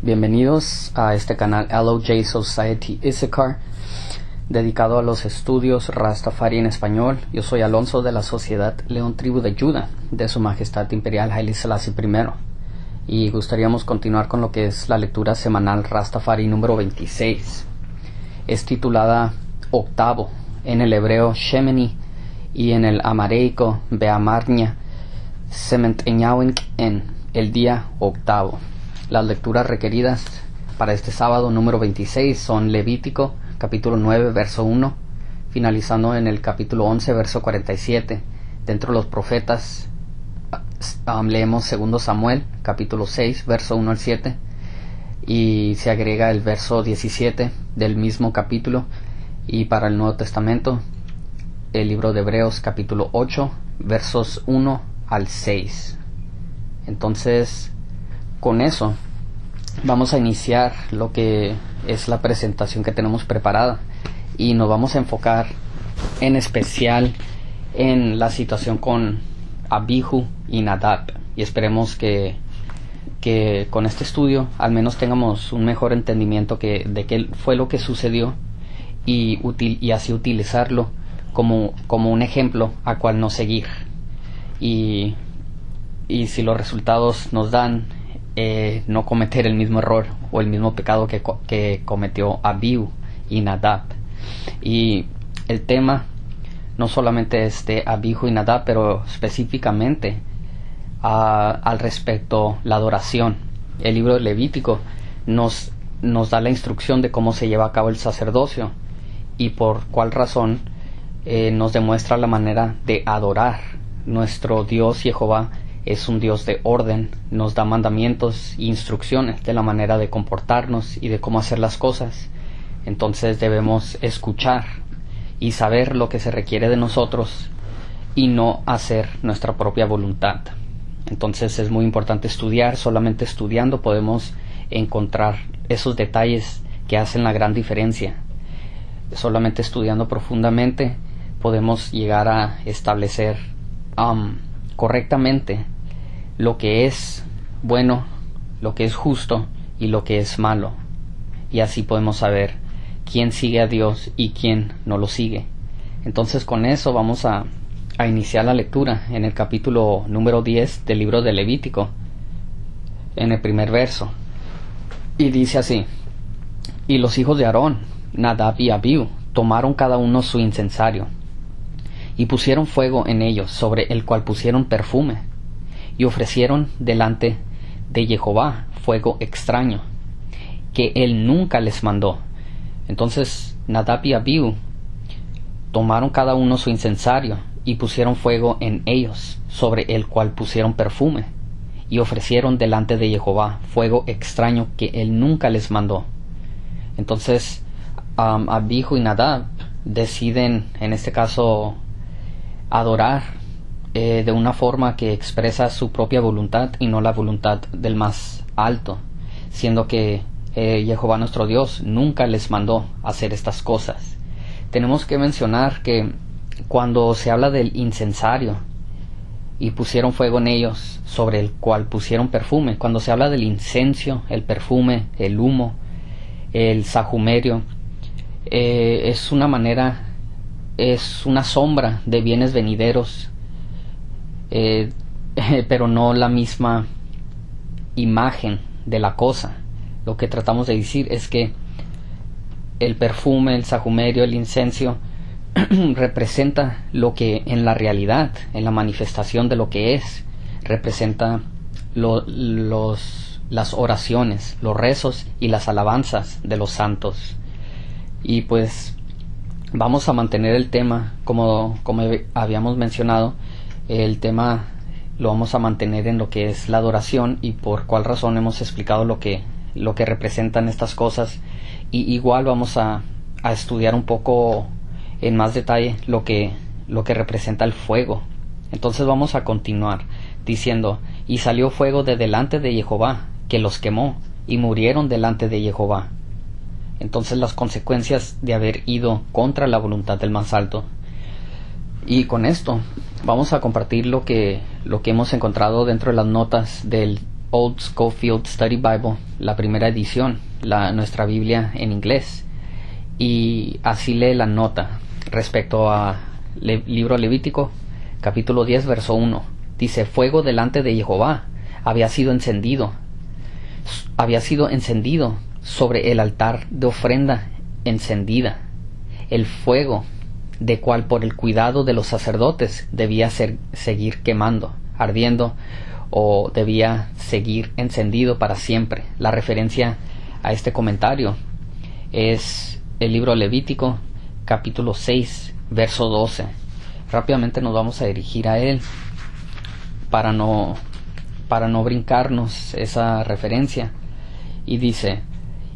Bienvenidos a este canal LOJ Society Issachar, dedicado a los estudios Rastafari en español. Yo soy Alonso de la Sociedad León Tribu de Judá, de Su Majestad Imperial Haile Selassie I. Y gustaríamos continuar con lo que es la lectura semanal Rastafari número 26. Es titulada Octavo, en el hebreo Shemini y en el amareico Beamarnia, Sementeñawink en el día octavo. Las lecturas requeridas para este sábado número 26 son Levítico capítulo 9 verso 1, finalizando en el capítulo 11 verso 47. Dentro de los profetas um, leemos segundo Samuel capítulo 6 verso 1 al 7 y se agrega el verso 17 del mismo capítulo y para el Nuevo Testamento el libro de Hebreos capítulo 8 versos 1 al 6. Entonces, con eso. Vamos a iniciar lo que es la presentación que tenemos preparada y nos vamos a enfocar en especial en la situación con Abihu y Nadab. Y esperemos que, que con este estudio al menos tengamos un mejor entendimiento que, de qué fue lo que sucedió y, y así utilizarlo como, como un ejemplo a cual no seguir. Y y si los resultados nos dan eh, no cometer el mismo error o el mismo pecado que, que cometió Abiu y Nadab. Y el tema no solamente es de y Nadab, pero específicamente al respecto la adoración. El libro de Levítico nos, nos da la instrucción de cómo se lleva a cabo el sacerdocio y por cuál razón eh, nos demuestra la manera de adorar nuestro Dios Jehová es un Dios de orden, nos da mandamientos e instrucciones de la manera de comportarnos y de cómo hacer las cosas. Entonces debemos escuchar y saber lo que se requiere de nosotros y no hacer nuestra propia voluntad. Entonces es muy importante estudiar, solamente estudiando podemos encontrar esos detalles que hacen la gran diferencia. Solamente estudiando profundamente podemos llegar a establecer correctamente lo que es bueno, lo que es justo y lo que es malo. Y así podemos saber quién sigue a Dios y quién no lo sigue. Entonces con eso vamos a, a iniciar la lectura en el capítulo número 10 del libro de Levítico, en el primer verso. Y dice así, y los hijos de Aarón, Nadab y Abiú, tomaron cada uno su incensario, y pusieron fuego en ellos, sobre el cual pusieron perfume, y ofrecieron delante de Jehová fuego extraño, que él nunca les mandó. Entonces Nadab y Abiú tomaron cada uno su incensario y pusieron fuego en ellos, sobre el cual pusieron perfume, y ofrecieron delante de Jehová fuego extraño que él nunca les mandó. Entonces um, Abihu y Nadab deciden, en este caso, adorar eh, de una forma que expresa su propia voluntad y no la voluntad del más alto, siendo que eh, Jehová nuestro Dios nunca les mandó hacer estas cosas. Tenemos que mencionar que cuando se habla del incensario y pusieron fuego en ellos, sobre el cual pusieron perfume, cuando se habla del incenso, el perfume, el humo, el sajumerio, eh, es una manera, es una sombra de bienes venideros eh, pero no la misma imagen de la cosa. Lo que tratamos de decir es que el perfume, el sajumerio, el incenso representa lo que en la realidad, en la manifestación de lo que es, representa los, las oraciones, los rezos y las alabanzas de los santos. Y pues vamos a mantener el tema como, como habíamos mencionado el tema lo vamos a mantener en lo que es la adoración y por cuál razón hemos explicado lo que, lo que representan estas cosas y igual vamos a, a estudiar un poco en más detalle lo que, lo que representa el fuego. Entonces vamos a continuar diciendo, y salió fuego de delante de Jehová, que los quemó, y murieron delante de Jehová. Entonces las consecuencias de haber ido contra la voluntad del más alto. Y con esto vamos a compartir lo que, lo que hemos encontrado dentro de las notas del, Old Schofield Study Bible, la primera edición, la, nuestra Biblia en inglés. Y así lee la nota respecto a libro Levítico, capítulo 10, verso 1. Dice, fuego delante de Jehová había sido encendido, había sido encendido sobre el altar de ofrenda encendida. El fuego de cual por el cuidado de los sacerdotes debía ser, seguir quemando, ardiendo o debía seguir encendido para siempre. La referencia a este comentario es el libro Levítico capítulo 6 verso 12. Rápidamente nos vamos a dirigir a él para no para no brincarnos esa referencia y dice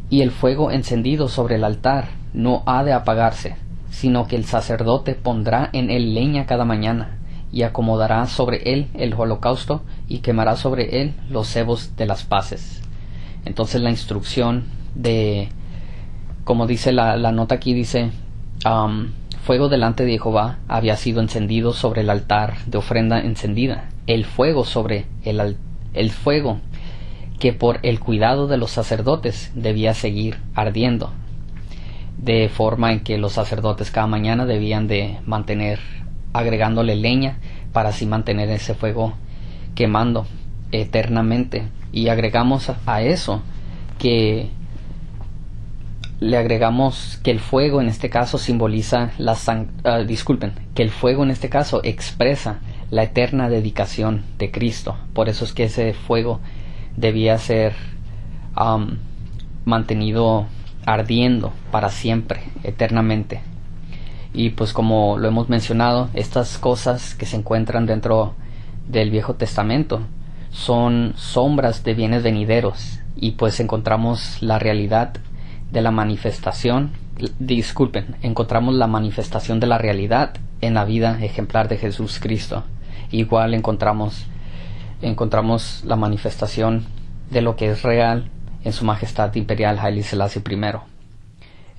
y el fuego encendido sobre el altar no ha de apagarse sino que el sacerdote pondrá en él leña cada mañana, y acomodará sobre él el holocausto, y quemará sobre él los cebos de las paces. Entonces la instrucción de, como dice la, nota aquí, dice, um, fuego delante de Jehová había sido encendido sobre el altar de ofrenda encendida, el fuego sobre el, el fuego que por el cuidado de los sacerdotes debía seguir ardiendo de forma en que los sacerdotes cada mañana debían de mantener agregándole leña para así mantener ese fuego quemando eternamente. Y agregamos a eso que le agregamos que el fuego en este caso simboliza la uh, disculpen que el fuego en este caso expresa la eterna dedicación de Cristo. Por eso es que ese fuego debía ser mantenido ardiendo para siempre, eternamente. Y pues como lo hemos mencionado, estas cosas que se encuentran dentro del Viejo Testamento son sombras de bienes venideros y pues encontramos la realidad de la manifestación, disculpen, encontramos la manifestación de la realidad en la vida ejemplar de Jesús Cristo. Igual encontramos encontramos la manifestación de lo que es real en su majestad imperial Haile Selassie I.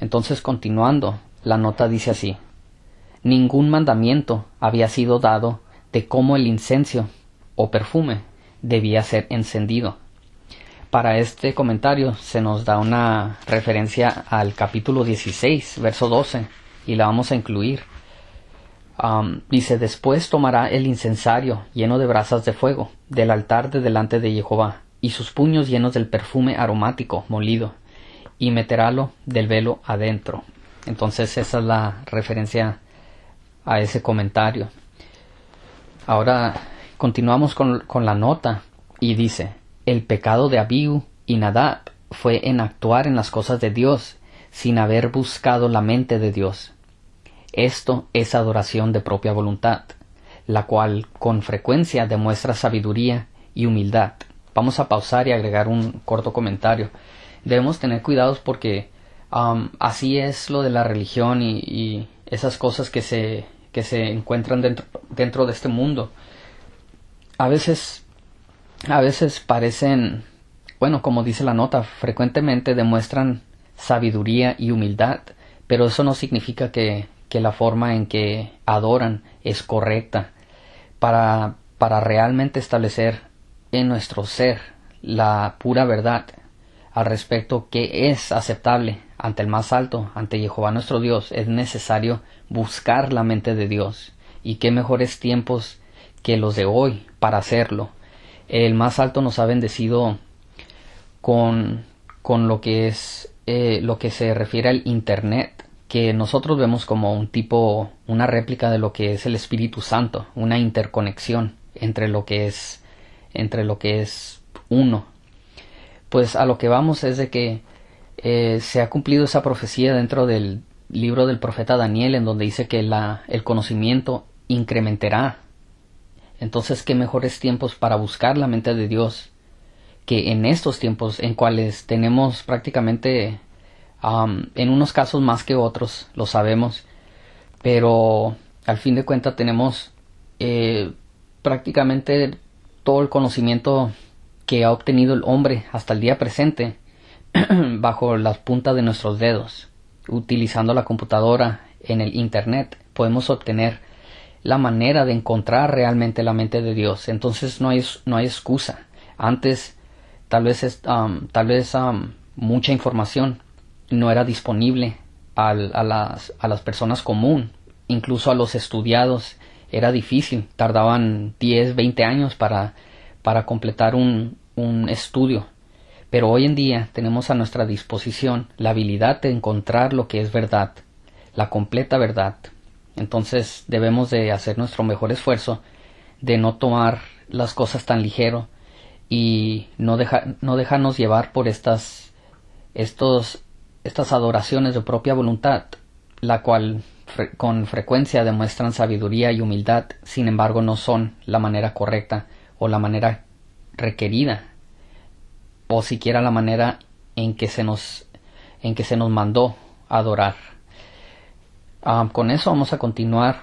Entonces, continuando, la nota dice así: Ningún mandamiento había sido dado de cómo el incenso o perfume debía ser encendido. Para este comentario se nos da una referencia al capítulo 16, verso 12, y la vamos a incluir. dice, después tomará el incensario lleno de brasas de fuego del altar de delante de Jehová, y sus puños llenos del perfume aromático molido, y meterálo del velo adentro. Entonces esa es la referencia a ese comentario. Ahora continuamos con, con la nota y dice, el pecado de Abiú y Nadab fue en actuar en las cosas de Dios sin haber buscado la mente de Dios. Esto es adoración de propia voluntad, la cual con frecuencia demuestra sabiduría y humildad. Vamos a pausar y agregar un corto comentario. Debemos tener cuidados porque así es lo de la religión y, esas cosas que se, que se encuentran dentro, dentro de este mundo. A veces, a veces parecen, bueno, como dice la nota, frecuentemente demuestran sabiduría y humildad, pero eso no significa que, que la forma en que adoran es correcta. Para, para realmente establecer nuestro ser la pura verdad al respecto que es aceptable ante el más alto, ante Jehová nuestro Dios, es necesario buscar la mente de Dios. Y qué mejores tiempos que los de hoy para hacerlo. El más alto nos ha bendecido con, con lo que es eh, lo que se refiere al Internet, que nosotros vemos como un tipo, una réplica de lo que es el Espíritu Santo, una interconexión entre lo que es entre lo que es uno. Pues a lo que vamos es de que eh, se ha cumplido esa profecía dentro del libro del profeta Daniel en donde dice que la, el conocimiento incrementará. Entonces, qué mejores tiempos para buscar la mente de Dios que en estos tiempos en cuales tenemos prácticamente, en unos casos más que otros, lo sabemos, pero al fin de cuentas tenemos eh, prácticamente todo el conocimiento que ha obtenido el hombre hasta el día presente bajo las puntas de nuestros dedos. Utilizando la computadora en el Internet podemos obtener la manera de encontrar realmente la mente de Dios. Entonces no hay, no hay excusa. Antes tal vez, es, tal vez mucha información no era disponible a, las, a las personas común, incluso a los estudiados era difícil, tardaban 10, 20 años para, para completar un, un estudio. Pero hoy en día tenemos a nuestra disposición la habilidad de encontrar lo que es verdad, la completa verdad. Entonces debemos de hacer nuestro mejor esfuerzo de no tomar las cosas tan ligero y no, no dejarnos llevar por estas, estos, estas adoraciones de propia voluntad, la cual con frecuencia demuestran sabiduría y humildad, sin embargo no son la manera correcta o la manera requerida o siquiera la manera en que se nos en que se nos mandó adorar. Ah, con eso vamos a continuar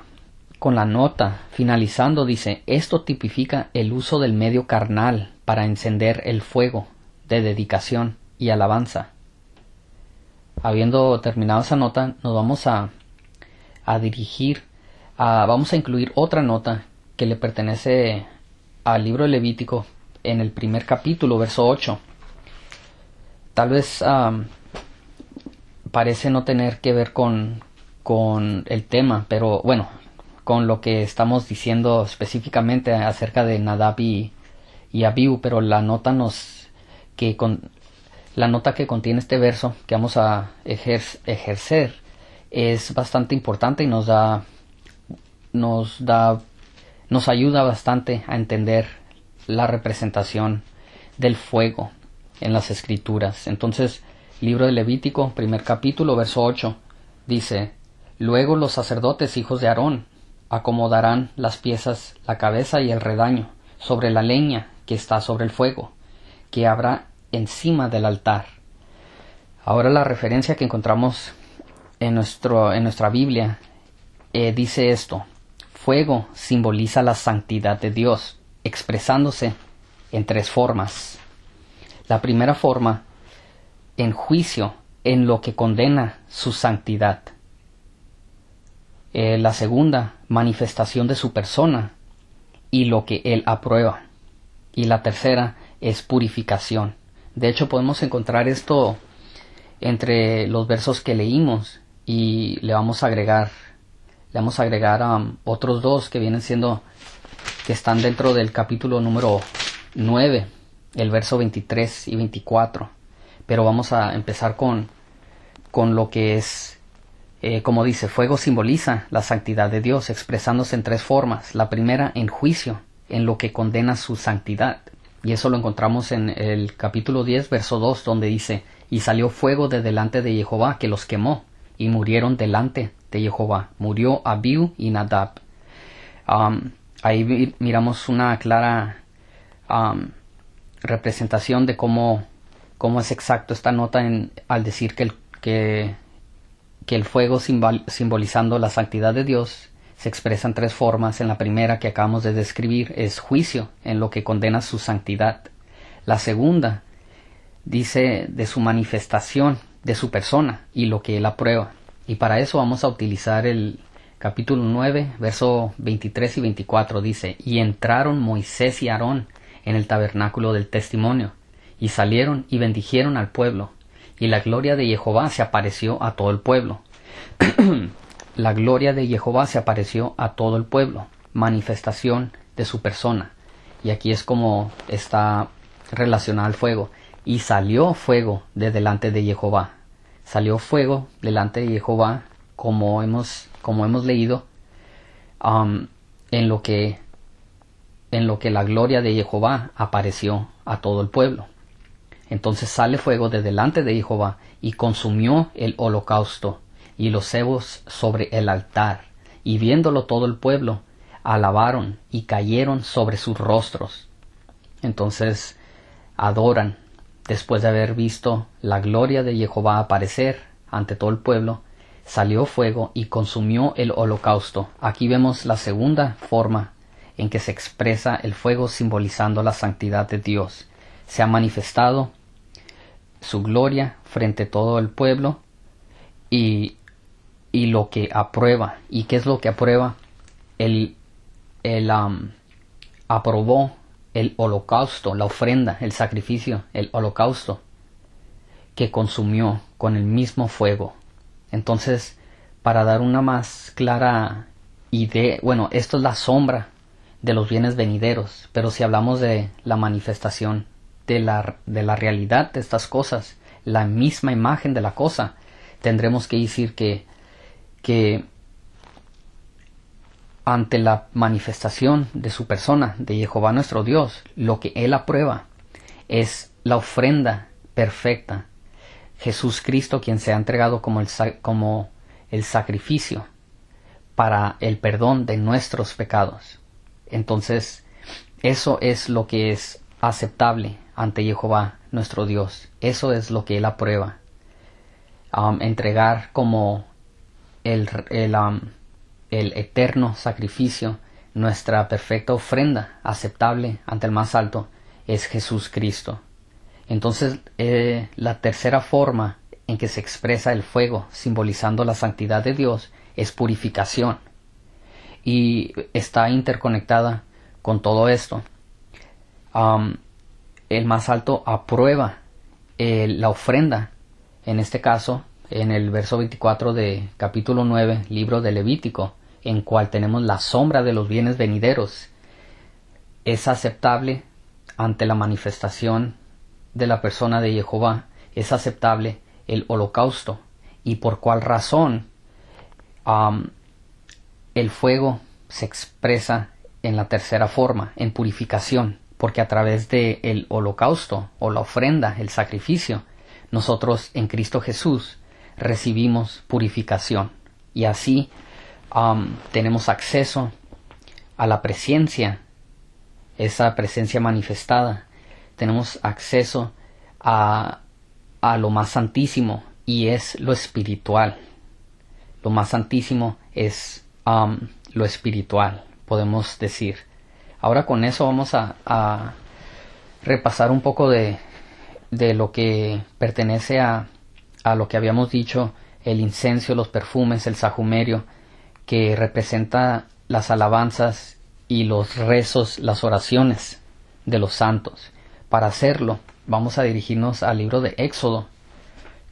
con la nota. Finalizando dice, esto tipifica el uso del medio carnal para encender el fuego de dedicación y alabanza. Habiendo terminado esa nota, nos vamos a, a dirigir, a, vamos a incluir otra nota que le pertenece al libro de Levítico en el primer capítulo, verso 8. Tal vez parece no tener que ver con, con el tema, pero bueno, con lo que estamos diciendo específicamente acerca de Nadab y, y pero la nota nos que con la nota que contiene este verso que vamos a ejercer es bastante importante y nos da nos da nos ayuda bastante a entender la representación del fuego en las escrituras. Entonces, libro de Levítico, primer capítulo, verso 8, dice, Luego los sacerdotes hijos de Aarón acomodarán las piezas, la cabeza y el redaño sobre la leña que está sobre el fuego, que habrá encima del altar. Ahora la referencia que encontramos en, nuestro, en nuestra Biblia eh, dice esto, fuego simboliza la santidad de Dios, expresándose en tres formas. La primera forma, en juicio, en lo que condena su santidad. Eh, la segunda, manifestación de su persona y lo que él aprueba. Y la tercera es purificación. De hecho, podemos encontrar esto entre los versos que leímos y le vamos a agregar le vamos a agregar um, otros dos que vienen siendo que están dentro del capítulo número 9, el verso 23 y 24. Pero vamos a empezar con, con lo que es, eh, como dice, fuego simboliza la santidad de Dios, expresándose en tres formas. La primera, en juicio, en lo que condena su santidad. Y eso lo encontramos en el capítulo 10, verso 2, donde dice, y salió fuego de delante de Jehová que los quemó, y murieron delante de Jehová. Murió Abiu y Nadab. Um, ahí miramos una clara um, representación de cómo, cómo, es exacto esta nota en, al decir que el, que, que el fuego simbolizando la santidad de Dios se expresa en tres formas. En la primera que acabamos de describir es juicio, en lo que condena su santidad. La segunda dice de su manifestación, de su persona y lo que él aprueba. Y para eso vamos a utilizar el capítulo 9, verso 23 y 24. Dice, y entraron Moisés y Aarón en el tabernáculo del testimonio, y salieron y bendijeron al pueblo, y la gloria de Jehová se apareció a todo el pueblo. la gloria de Jehová se apareció a todo el pueblo, manifestación de su persona. Y aquí es como está relacionado al fuego. Y salió fuego de delante de Jehová. Salió fuego delante de Jehová, como hemos, como hemos leído, um, en lo que en lo que la gloria de Jehová apareció a todo el pueblo. Entonces sale fuego de delante de Jehová y consumió el holocausto y los cebos sobre el altar, y viéndolo todo el pueblo, alabaron y cayeron sobre sus rostros. Entonces adoran, después de haber visto la gloria de Jehová aparecer ante todo el pueblo, salió fuego y consumió el holocausto. Aquí vemos la segunda forma en que se expresa el fuego simbolizando la santidad de Dios. Se ha manifestado su gloria frente a todo el pueblo y, y lo que aprueba. ¿Y qué es lo que aprueba? Él, él aprobó el holocausto, la ofrenda, el sacrificio, el holocausto que consumió con el mismo fuego. Entonces, para dar una más clara idea, bueno, esto es la sombra de los bienes venideros, pero si hablamos de la manifestación de la, de la realidad de estas cosas, la misma imagen de la cosa, tendremos que decir que, que ante la manifestación de su persona, de Jehová nuestro Dios, lo que Él aprueba es la ofrenda perfecta. Jesús Cristo quien se ha entregado como el, como el sacrificio para el perdón de nuestros pecados. Entonces, eso es lo que es aceptable ante Jehová nuestro Dios. Eso es lo que Él aprueba. Entregar como el, el, el eterno sacrificio, nuestra perfecta ofrenda aceptable ante el más alto, es Jesús Cristo. Entonces, eh, la tercera forma en que se expresa el fuego, simbolizando la santidad de Dios, es purificación. Y está interconectada con todo esto. El más alto aprueba eh, la ofrenda, en este caso, en el verso 24 de capítulo 9, libro de Levítico, en cual tenemos la sombra de los bienes venideros, es aceptable ante la manifestación de la persona de Jehová, es aceptable el holocausto y por cuál razón el fuego se expresa en la tercera forma, en purificación, porque a través del el holocausto o la ofrenda, el sacrificio, nosotros en Cristo Jesús recibimos purificación y así tenemos acceso a la presencia, esa presencia manifestada, tenemos acceso a, a lo más santísimo y es lo espiritual. Lo más santísimo es lo espiritual, podemos decir. Ahora con eso vamos a, a repasar un poco de, de, lo que pertenece a, a lo que habíamos dicho, el incenso, los perfumes, el sajumerio, que representa las alabanzas y los rezos, las oraciones de los santos. Para hacerlo, vamos a dirigirnos al libro de Éxodo,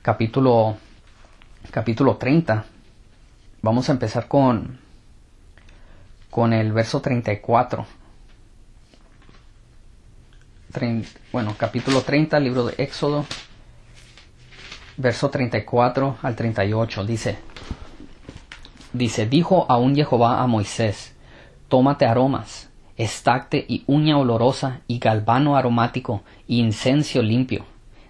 capítulo, capítulo 30. Vamos a empezar con, con el verso 34. bueno, capítulo 30, libro de Éxodo, verso 34 al 38. Dice, Dice, dijo aún Jehová a Moisés, tómate aromas, estacte y uña olorosa y galvano aromático y incencio limpio,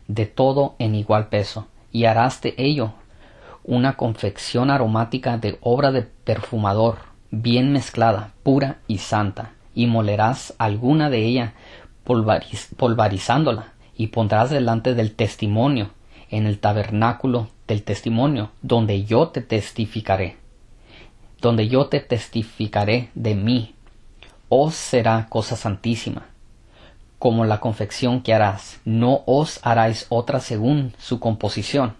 de todo en igual peso, y harás de ello una confección aromática de obra de perfumador, bien mezclada, pura y santa, y molerás alguna de ella polvarizándola, y pondrás delante del testimonio, en el tabernáculo del testimonio, donde yo te testificaré donde yo te testificaré de mí, os será cosa santísima. Como la confección que harás, no os haráis otra según su composición,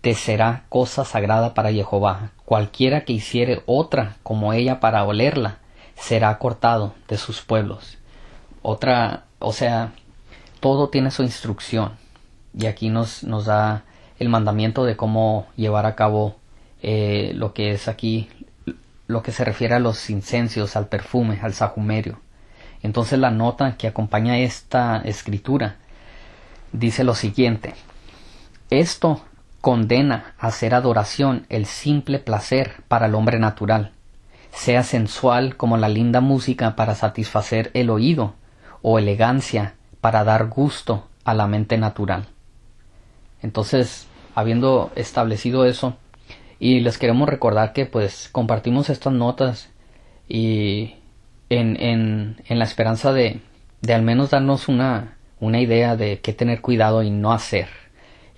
te será cosa sagrada para Jehová. Cualquiera que hiciere otra como ella para olerla, será cortado de sus pueblos. Otra, o sea, todo tiene su instrucción. Y aquí nos, nos da el mandamiento de cómo llevar a cabo eh, lo que es aquí lo que se refiere a los incensios, al perfume, al sajumerio. Entonces la nota que acompaña esta escritura dice lo siguiente. Esto condena a hacer adoración el simple placer para el hombre natural, sea sensual como la linda música para satisfacer el oído, o elegancia para dar gusto a la mente natural. Entonces, habiendo establecido eso, y les queremos recordar que pues compartimos estas notas y en, en, en la esperanza de, de, al menos darnos una, una idea de qué tener cuidado y no hacer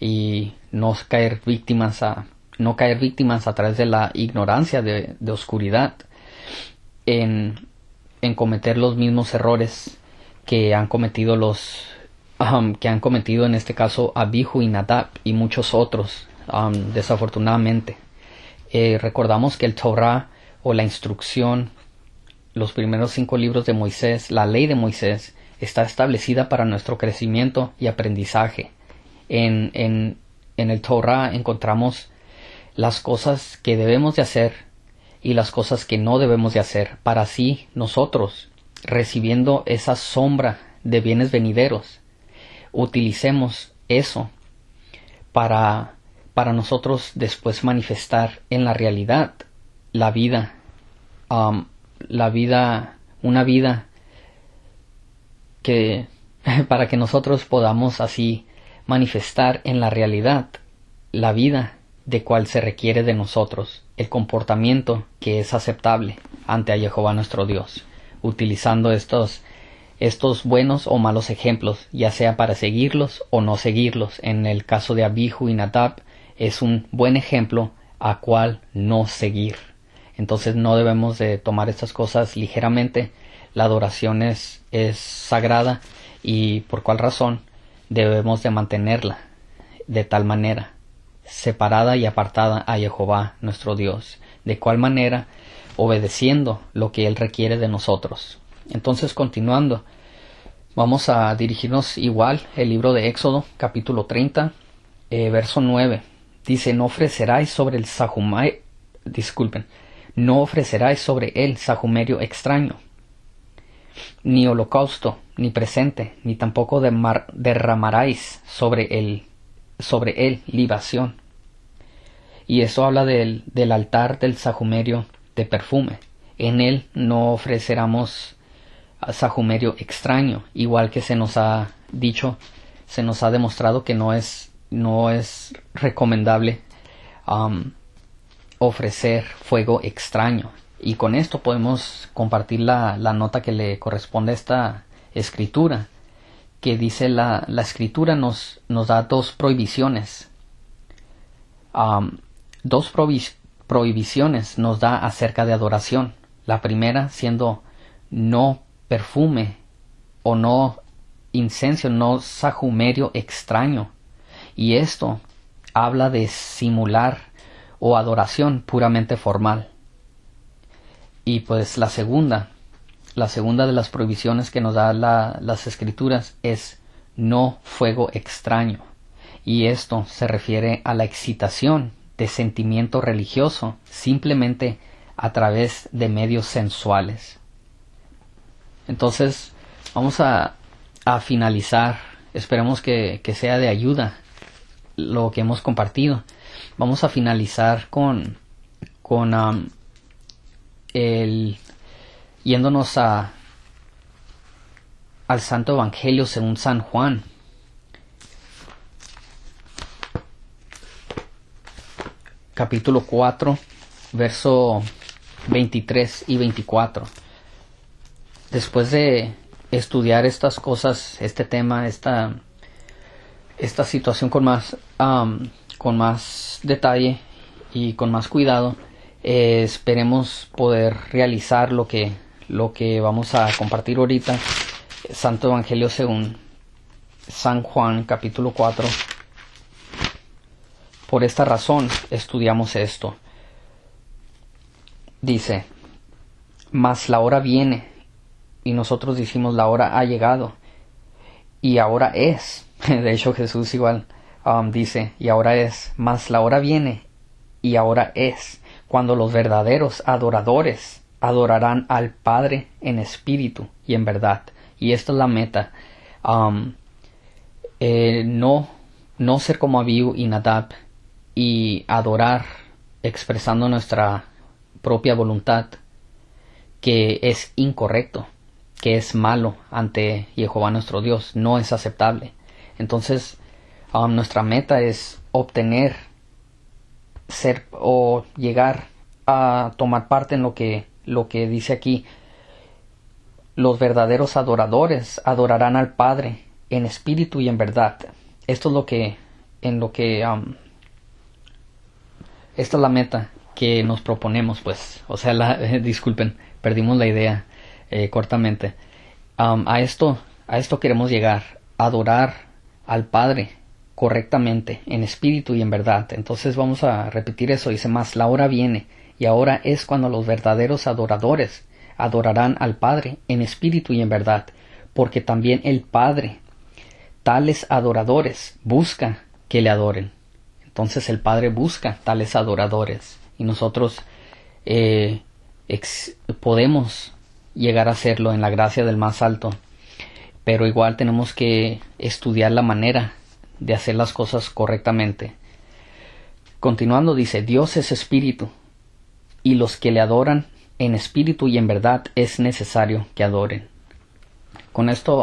y no caer víctimas a no caer víctimas a través de la ignorancia de, de oscuridad en, en cometer los mismos errores que han cometido los que han cometido en este caso Abihu y Nadab y muchos otros desafortunadamente eh, recordamos que el Torah o la instrucción, los primeros cinco libros de Moisés, la ley de Moisés, está establecida para nuestro crecimiento y aprendizaje. En, en, en el Torah encontramos las cosas que debemos de hacer y las cosas que no debemos de hacer para así nosotros recibiendo esa sombra de bienes venideros utilicemos eso para para nosotros después manifestar en la realidad la vida um, la vida una vida que para que nosotros podamos así manifestar en la realidad la vida de cual se requiere de nosotros, el comportamiento que es aceptable ante a Jehová nuestro Dios, utilizando estos estos buenos o malos ejemplos, ya sea para seguirlos o no seguirlos. En el caso de Abihu y Nadab es un buen ejemplo a cual no seguir. Entonces no debemos de tomar estas cosas ligeramente. La adoración es, es sagrada y por cuál razón debemos de mantenerla de tal manera, separada y apartada a Jehová nuestro Dios, de cuál manera obedeciendo lo que Él requiere de nosotros. Entonces, continuando, vamos a dirigirnos igual el libro de Éxodo, capítulo 30, eh, verso 9. Dice, no ofreceráis sobre el sahumai, disculpen, no ofreceráis sobre él sajumerio extraño, ni holocausto, ni presente, ni tampoco derramaráis sobre él, sobre él libación. Y eso habla del, del altar del sajumerio de perfume. En él no ofreceremos sajumerio extraño, igual que se nos ha dicho, se nos ha demostrado que no es, no es recomendable um, ofrecer fuego extraño. Y con esto podemos compartir la, nota que le corresponde a esta escritura, que dice la, la escritura nos, nos, da dos prohibiciones. dos prohibiciones nos da acerca de adoración. La primera siendo no perfume o no incenso, no sajumerio extraño. Y esto habla de simular o adoración puramente formal. Y pues la segunda, la segunda de las prohibiciones que nos da las escrituras es no fuego extraño. Y esto se refiere a la excitación de sentimiento religioso simplemente a través de medios sensuales. Entonces, vamos a, a finalizar. Esperemos que, que, sea de ayuda lo que hemos compartido. Vamos a finalizar con, con el yéndonos a al Santo Evangelio según San Juan. Capítulo 4, verso 23 y 24. Después de estudiar estas cosas, este tema, esta, esta situación con más, con más detalle y con más cuidado, eh, esperemos poder realizar lo que, lo que vamos a compartir ahorita. Santo Evangelio según San Juan capítulo 4. Por esta razón estudiamos esto. Dice, mas la hora viene, y nosotros decimos la hora ha llegado, y ahora es. De hecho Jesús igual um, dice, y ahora es, mas la hora viene, y ahora es cuando los verdaderos adoradores adorarán al Padre en espíritu y en verdad. Y esta es la meta. Um, eh, no, no ser como Abiu y Nadab y adorar expresando nuestra propia voluntad que es incorrecto, que es malo ante Jehová nuestro Dios, no es aceptable. Entonces, um, nuestra meta es obtener ser o llegar a tomar parte en lo que lo que dice aquí los verdaderos adoradores adorarán al Padre en espíritu y en verdad. Esto es lo que en lo que um, esta es la meta que nos proponemos, pues, o sea, la, disculpen, perdimos la idea eh, cortamente. Um, a esto, a esto queremos llegar, adorar al Padre correctamente, en espíritu y en verdad. Entonces vamos a repetir eso. Dice más, la hora viene y ahora es cuando los verdaderos adoradores adorarán al Padre en espíritu y en verdad, porque también el Padre, tales adoradores, busca que le adoren. Entonces el Padre busca tales adoradores y nosotros eh, podemos llegar a hacerlo en la gracia del más alto, pero igual tenemos que estudiar la manera de hacer las cosas correctamente. Continuando dice, Dios es espíritu, y los que le adoran en espíritu y en verdad es necesario que adoren. Con esto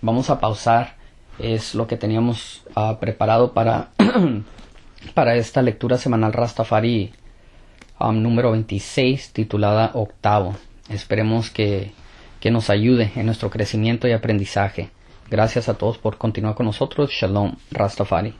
vamos a pausar, es lo que teníamos ah, preparado para, para esta lectura semanal Rastafari número 26 titulada Octavo. Esperemos que, que nos ayude en nuestro crecimiento y aprendizaje. Gracias a todos por continuar con nosotros. Shalom Rastafari.